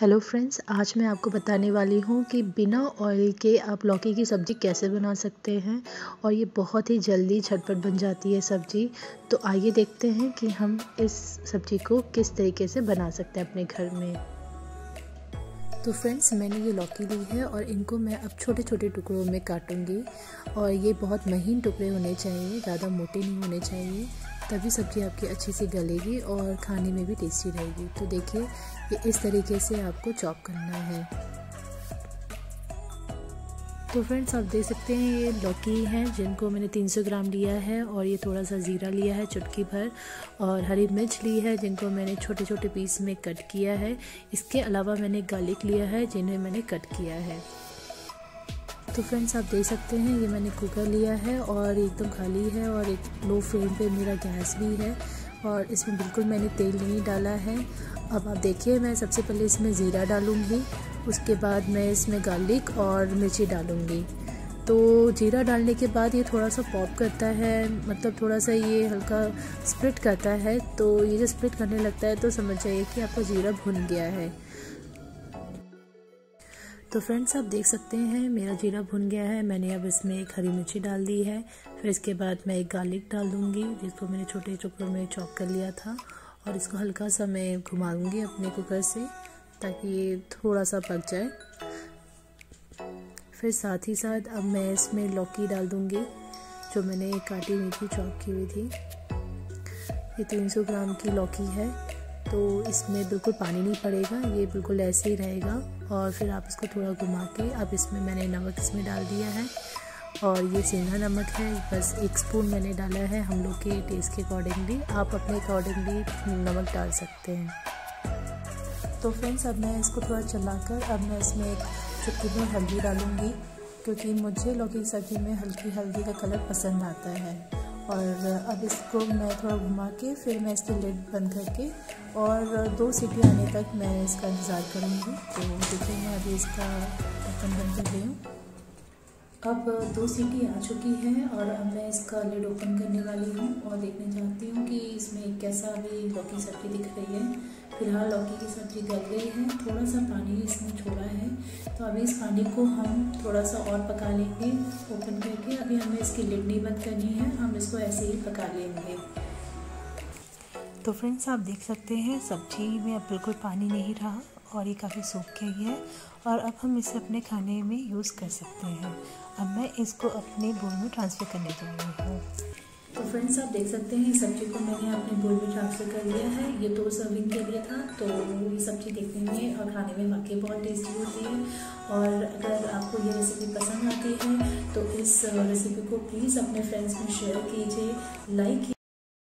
Hello friends आज मैं आपको बताने वाली हूँ कि बिना ऑयल के आप लौकी की सब्ज़ी कैसे बना सकते हैं और ये बहुत ही जल्दी झटपट बन जाती है सब्ज़ी। तो आइए देखते हैं कि हम इस सब्ज़ी को किस तरीके से बना सकते हैं अपने घर में। तो फ्रेंड्स मैंने ये लौकी ली है और इनको मैं अब छोटे छोटे टुकड़ों में काटूँगी और ये बहुत महीन टुकड़े होने चाहिए, ज़्यादा मोटे नहीं होने चाहिए। तभी सब्ज़ी आपकी अच्छी सी गलेगी और खाने में भी टेस्टी रहेगी। तो देखिए, ये इस तरीके से आपको चॉप करना है। तो फ्रेंड्स आप देख सकते हैं, ये लौकी हैं, जिनको मैंने 300 ग्राम लिया है और ये थोड़ा सा ज़ीरा लिया है चुटकी भर और हरी मिर्च ली है, जिनको मैंने छोटे छोटे पीस में कट किया है। इसके अलावा मैंने गार्लिक लिया है, जिन्हें मैंने कट किया है। तो फ्रेंड्स आप देख सकते हैं, ये मैंने कुकर लिया है और एकदम खाली है और एक लो फ्लेम पे मेरा गैस भी है और इसमें बिल्कुल मैंने तेल नहीं डाला है। अब आप देखिए, मैं सबसे पहले इसमें ज़ीरा डालूँगी, उसके बाद मैं इसमें गार्लिक और मिर्ची डालूँगी। तो जीरा डालने के बाद ये थोड़ा सा पॉप करता है मतलब थोड़ा सा ये हल्का स्प्लिट करता है तो ये जो स्प्लिट करने लगता है तो समझ जाइए कि आपका जीरा भुन गया है। तो फ्रेंड्स आप देख सकते हैं, मेरा जीरा भुन गया है। मैंने अब इसमें एक हरी मिर्ची डाल दी है। फिर इसके बाद मैं एक गार्लिक डाल दूँगी, जिसको मैंने छोटे टुकड़ों में चॉप कर लिया था। और इसको हल्का सा मैं घुमा दूँगी अपने कुकर से, ताकि ये थोड़ा सा पक जाए। फिर साथ ही साथ अब मैं इसमें लौकी डाल दूँगी, जो मैंने काटी हुई थी चॉप की हुई थी। ये 300 ग्राम की लौकी है। तो इसमें बिल्कुल पानी नहीं पड़ेगा, ये बिल्कुल ऐसे ही रहेगा। और फिर आप इसको थोड़ा घुमा के, अब इसमें मैंने नमक इसमें डाल दिया है। और ये सेंधा नमक है, बस एक स्पून मैंने डाला है हम लोग के टेस्ट के अकॉर्डिंगली आप अपने अकॉर्डिंगली नमक डाल सकते हैं। तो फ्रेंड्स अब मैं इसको थोड़ा चलाकर, अब मैं इसमें एक चुटकी में हल्दी डालूँगी, क्योंकि मुझे लौकी सब्ज़ी में हल्की हल्दी का कलर पसंद आता है। और अब इसको मैं थोड़ा घुमा के फिर मैं इसकी लिड बंद करके और दो सीटी आने तक मैं इसका इंतज़ार करूँगी। तो देखिए, मैं अभी इसका बंद कर रही हूँ। अब दो सीटी आ चुकी है और अब मैं इसका लिड ओपन करने वाली हूँ और देखने चाहती हूँ कि इसमें कैसा अभी लौकी सब्ज़ी दिख रही है। फ़िलहाल लौकी की सब्ज़ी गल गई है थोड़ा सा पानी इसमें छोड़ा है। तो अभी इस पानी को हम थोड़ा सा और पका लेंगे ओपन करके। अभी हमें इसकी लिड नहीं बंद करनी है, हम इसको ऐसे ही पका लेंगे। तो फ्रेंड्स आप देख सकते हैं, सब्ज़ी में अब बिल्कुल पानी नहीं रहा। और ये काफ़ी सूख गई है और अब हम इसे अपने खाने में यूज़ कर सकते हैं। अब मैं इसको अपने बोल में ट्रांसफ़र करने जा रही हूँ तो फ्रेंड्स आप देख सकते हैं सब्ज़ी को मैंने अपने बोल में ट्रांसफ़र कर लिया है। ये तो सर्विंग के लिए था तो ये सब्ज़ी देखने में और खाने में वाकई बहुत टेस्टी होती है। और अगर आपको ये रेसिपी पसंद आती है तो इस रेसिपी को प्लीज़ अपने फ्रेंड्स में शेयर कीजिए लाइक